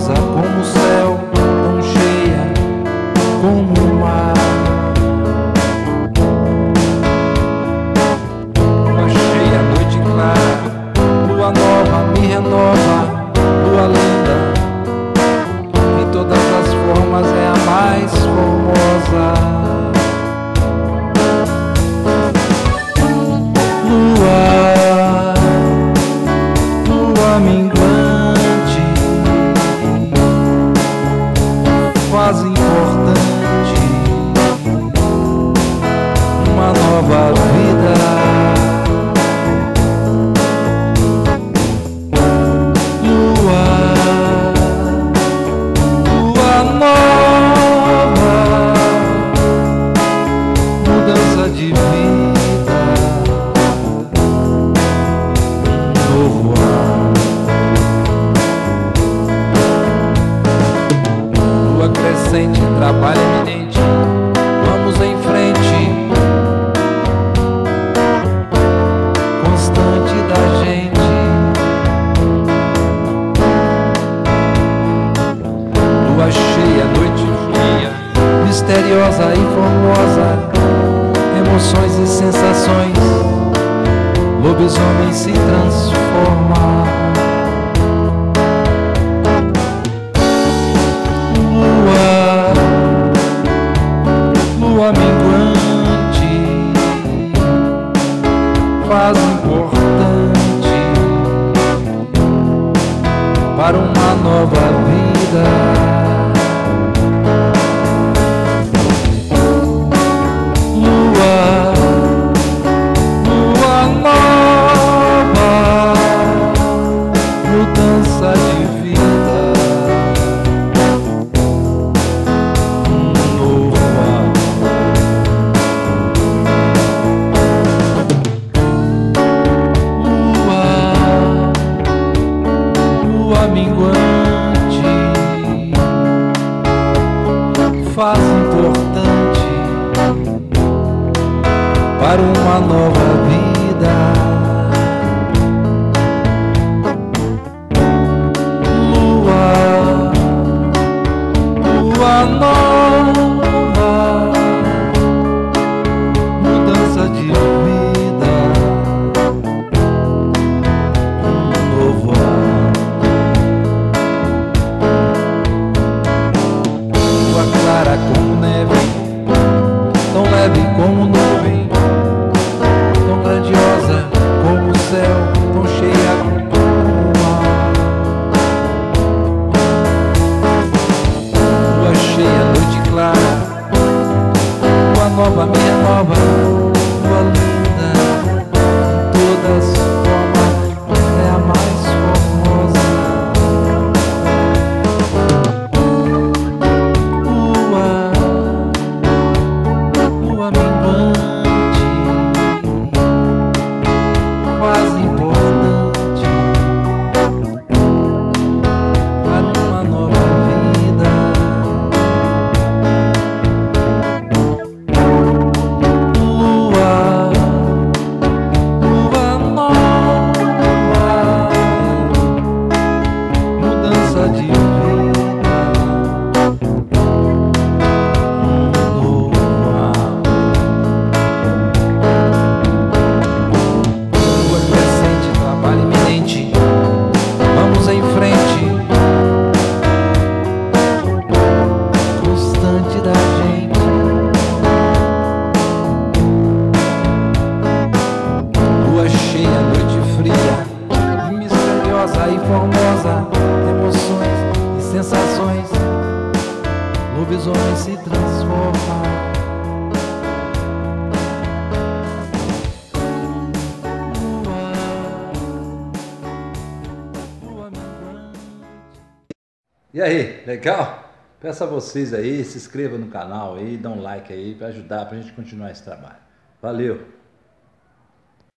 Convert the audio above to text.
como o céu, tão cheia como o mar. Lua cheia, noite clara, lua nova me renova, lua linda, em todas as formas é a mais formosa. Lua, lua minguante, trabalho eminente, vamos em frente. Constante da gente. Lua cheia, noite fria, misteriosa e formosa, emoções e sensações, lobisomem se transforma. Minguante, fase importante para uma nova vida. Minguante, fase importante para uma nova Lua cheia, noite clara, lua nova me renova, E aí, legal? Peço a vocês aí, se inscrevam no canal aí, dá um like aí para ajudar pra gente continuar esse trabalho. Valeu!